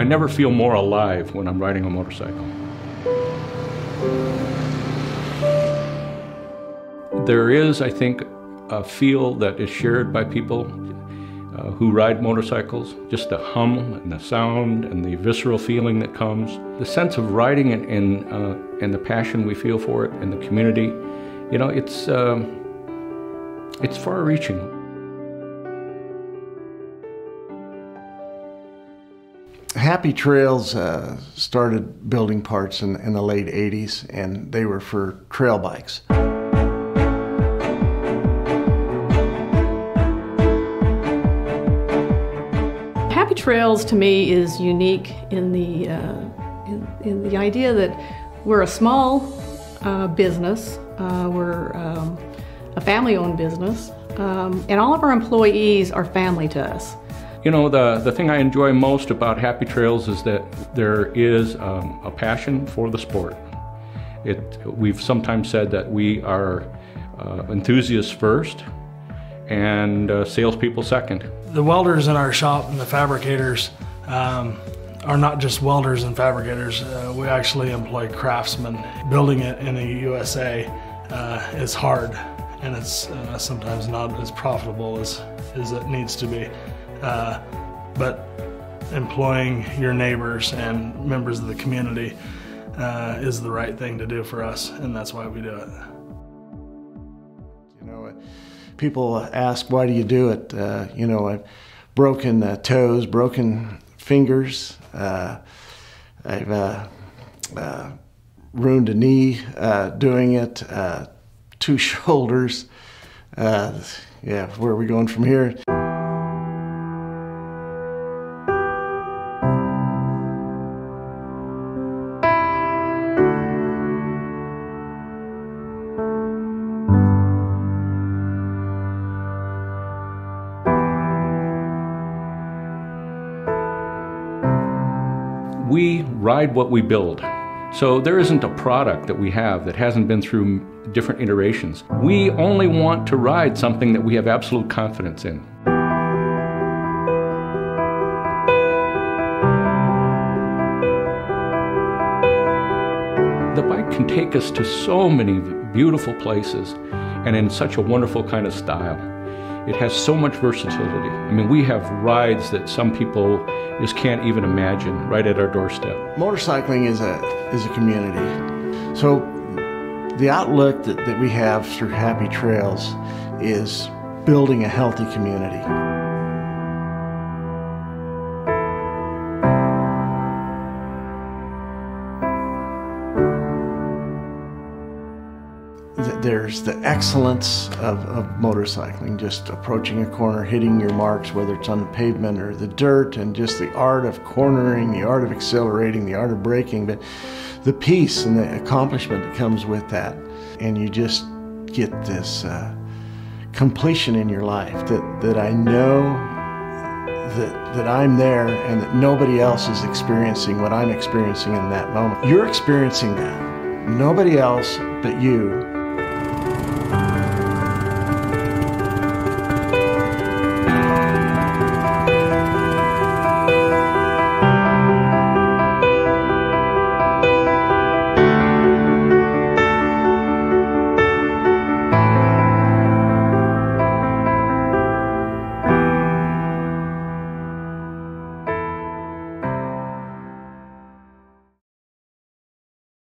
I never feel more alive when I'm riding a motorcycle. There is, I think, a feel that is shared by people uh, who ride motorcycles, just the hum and the sound and the visceral feeling that comes, the sense of riding and, and, uh, and the passion we feel for it and the community, you know, it's, um, it's far Happy Trails uh, started building parts in, in the late 80s, and they were for trail bikes. Happy Trails to me is unique in the, uh, in, in, the idea that we're a small uh, business, uh, we're um, a family owned business, um, and all of our employees are family to us. You know, the, the thing I enjoy most about Happy Trails is that there is um, a passion for the sport. It, we've sometimes said that we are uh, enthusiasts first and uh, salespeople second. The welders in our shop and the fabricators um, are not just welders and fabricators. Uh, we actually employ craftsmen. Building it in the USA uh, is hard and it's uh, sometimes not as profitable as, as it needs to be. Uh, but employing your neighbors and members of the community uh, is the right thing to do for us, and that's why we do it. You know, people ask, why do you do it? Uh, you know, I've broken uh, toes, broken fingers, uh, I've uh, uh, ruined a knee doing it, two shoulders. yeah, where are we going from here? Ride what we build. So there isn't a product that we have that hasn't been through different iterations. We only want to ride something that we have absolute confidence in. The bike can take us to so many beautiful places and in such a wonderful kind of style. It has so much versatility. I mean, we have rides that some people just can't even imagine right at our doorstep. Motorcycling is a, is a community. So the outlook that, that we have through Happy Trails is building a healthy community. There's the excellence of, of, motorcycling, just approaching a corner, hitting your marks, whether it's on the pavement or the dirt, and just the art of cornering, the art of accelerating, the art of braking, but the peace and the accomplishment that comes with that. And you just get this uh, completion in your life that, that I know that, that I'm there and that nobody else is experiencing what I'm experiencing in that moment. You're experiencing that. Nobody else but you